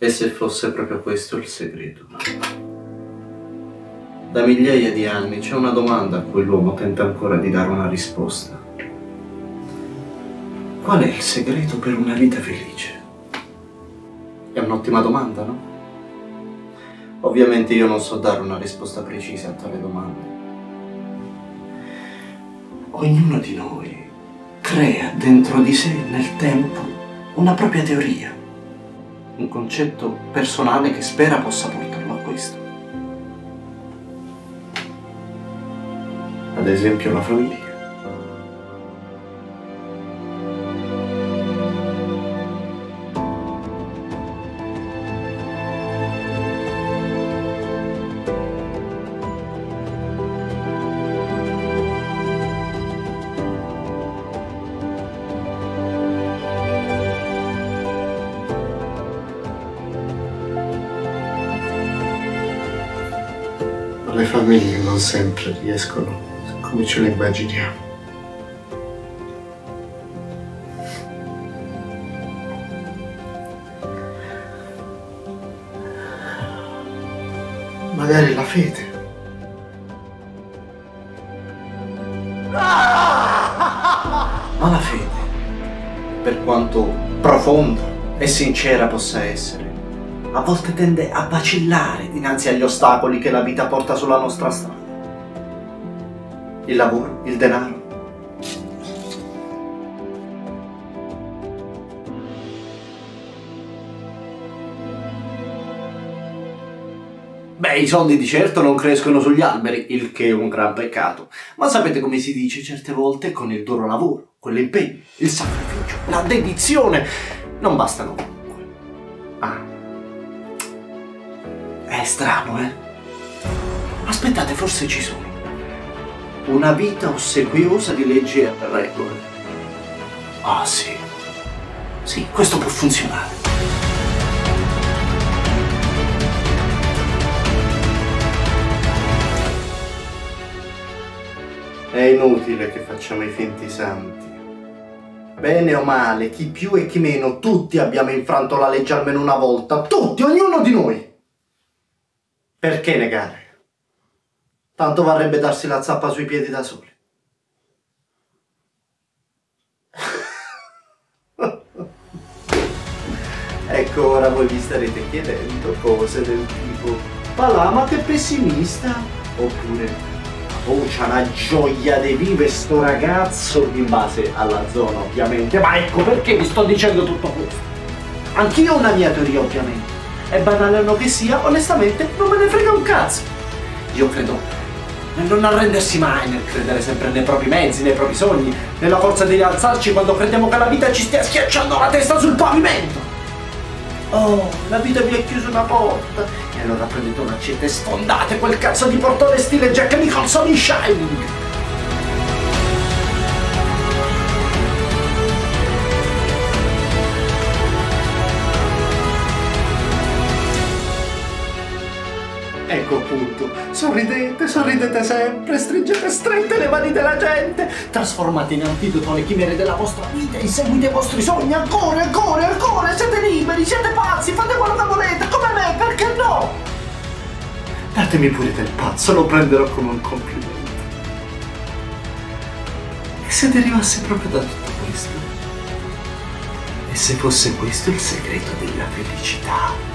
E se fosse proprio questo il segreto? Da migliaia di anni c'è una domanda a cui l'uomo tenta ancora di dare una risposta. Qual è il segreto per una vita felice? È un'ottima domanda, no? Ovviamente io non so dare una risposta precisa a tale domanda. Ognuno di noi crea dentro di sé nel tempo una propria teoria un concetto personale che spera possa portarlo a questo. Ad esempio la famiglia. Le famiglie non sempre riescono come ce le immaginiamo. Magari la fede. Ma la fede, per quanto profonda e sincera possa essere, a volte tende a vacillare dinanzi agli ostacoli che la vita porta sulla nostra strada. Il lavoro, il denaro. Beh, i soldi di certo non crescono sugli alberi, il che è un gran peccato. Ma sapete come si dice certe volte con il duro lavoro, con l'impegno, il sacrificio, la dedizione, non bastano comunque. Ah. Strano, eh? Aspettate, forse ci sono. Una vita ossequiosa di leggi e regole. Ah, sì. Sì, questo può funzionare. È inutile che facciamo i finti santi. Bene o male, chi più e chi meno, tutti abbiamo infranto la legge almeno una volta. Tutti, ognuno di noi. Perché negare? Tanto varrebbe darsi la zappa sui piedi da soli. ecco, ora voi vi starete chiedendo cose del tipo Palà, ma che pessimista! Oppure Oh, c'ha una gioia di vive sto ragazzo in base alla zona ovviamente. Ma ecco perché vi sto dicendo tutto questo. Anch'io ho una mia teoria ovviamente. È banale o no che sia, onestamente non me ne frega un cazzo. Io credo nel non arrendersi mai, nel credere sempre nei propri mezzi, nei propri sogni, nella forza di rialzarci quando crediamo che la vita ci stia schiacciando la testa sul pavimento. Oh, la vita vi ha chiuso una porta. E allora prendete una accetta e sfondate quel cazzo di portone stile Jack Nicholson in Shining. Ecco appunto, sorridete, sorridete sempre, stringete strette le mani della gente, trasformate in antidoto le chimere della vostra vita, inseguite i vostri sogni ancora, ancora, ancora, siete liberi, siete pazzi, fate quello che volete, come me, perché no? Datemi pure del pazzo, lo prenderò come un complimento. E se derivasse proprio da tutto questo? E se fosse questo il segreto della felicità?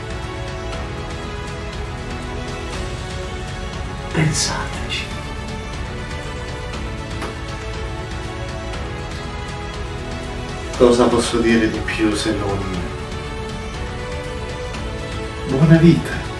Pensateci. Cosa posso dire di più se non... Buona vita.